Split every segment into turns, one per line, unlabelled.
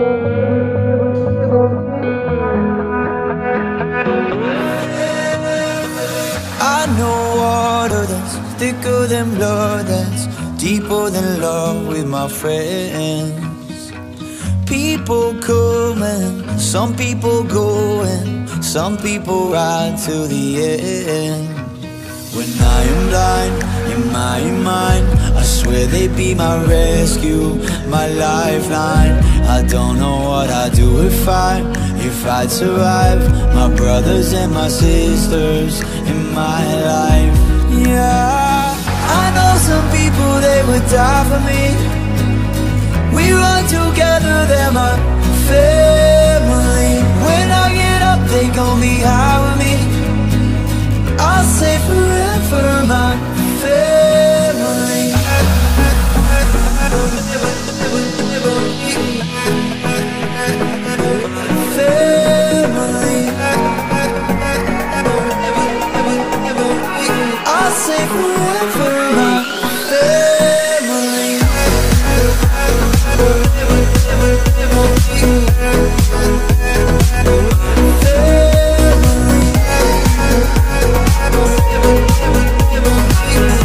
I know water that's thicker than blood, that's deeper than love with my friends. People coming, some people going, some people ride to the end. When I am blind in my mind, I swear they'd be my rescue, my lifeline. I don't know what I'd do if I, if I'd survive. My brothers and my sisters in my life. Yeah, I know some people they would die for me. We run together, they're my family.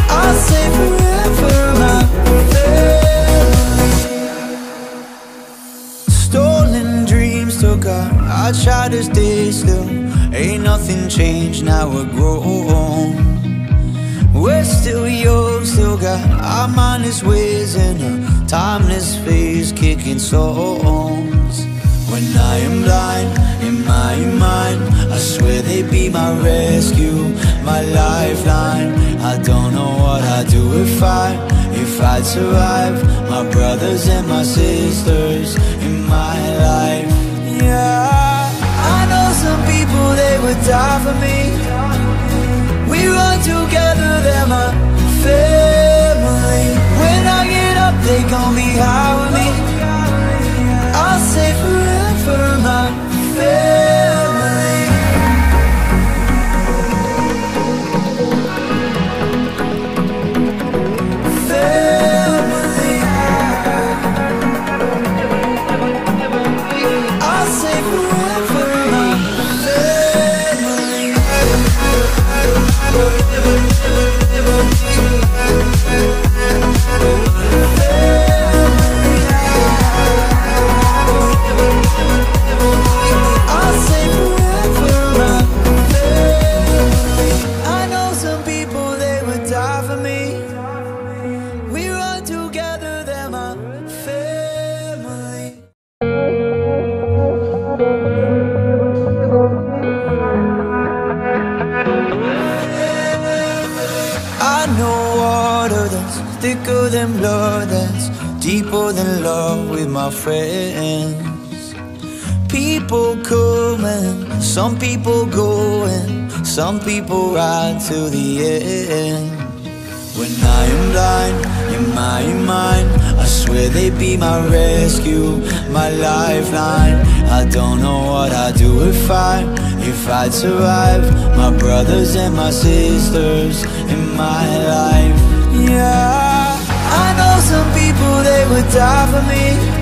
I'll say forever, my family. Stolen dreams took our I try to stay still. Ain't nothing changed, now we're grown. We're still young, still got our mindless ways in a timeless phase, kicking songs. When I am blind in my mind, I swear they'd be my rescue, my lifeline. I don't know what I'd do if I, if I'd survive. My brothers and my sisters in my life. Yeah, I know some people they would die for me. Thicker than blood, that's deeper than love with my friends. People coming, some people go going, some people ride to the end. When I am blind in my mind, I swear they'd be my rescue, my lifeline. I don't know what I'd do if I, if I'd survive. My brothers and my sisters in my life. Yeah, I know some people they would die for me.